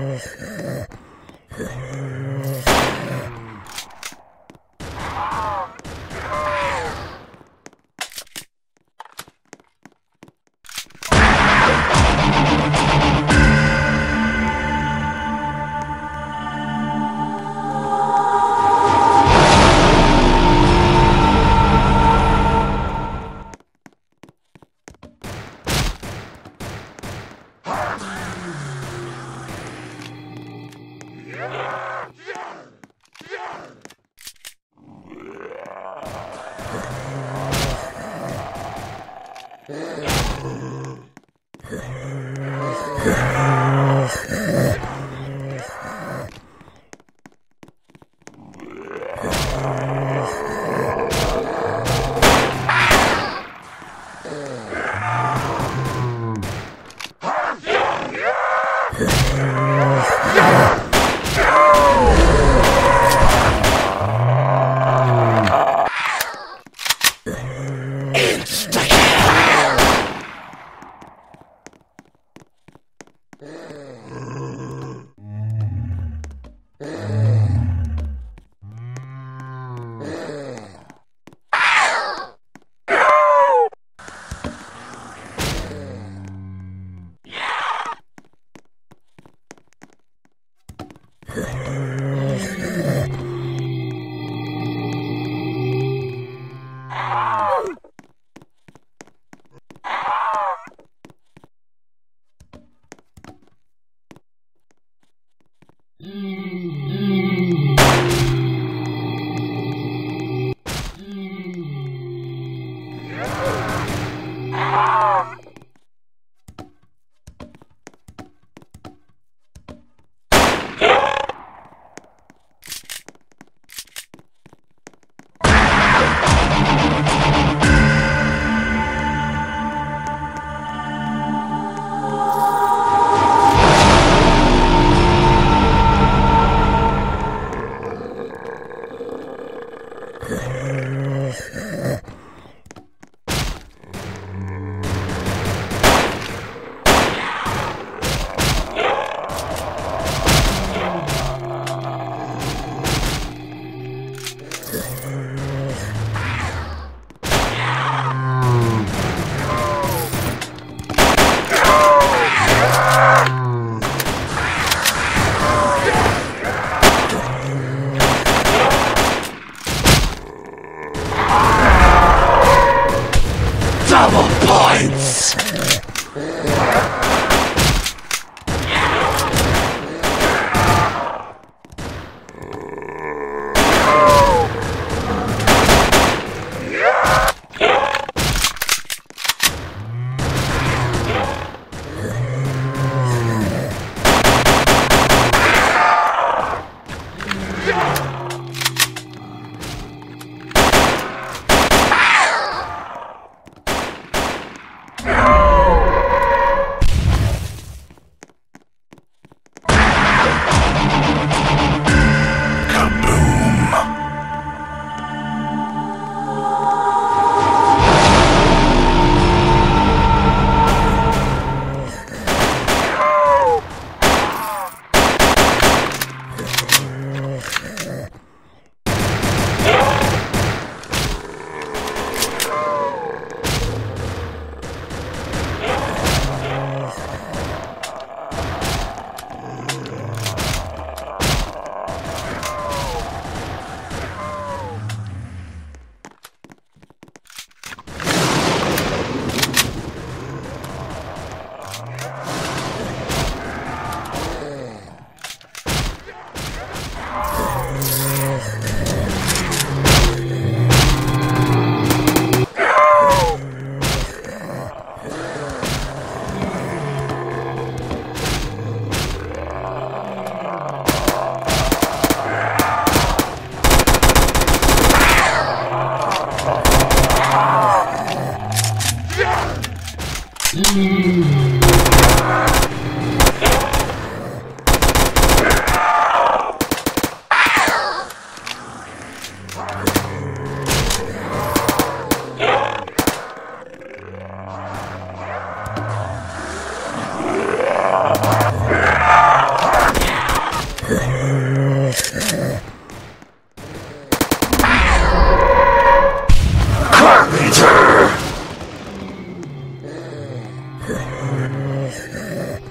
フフフ。Brrrr. Lord. Carpenter! Max ammo!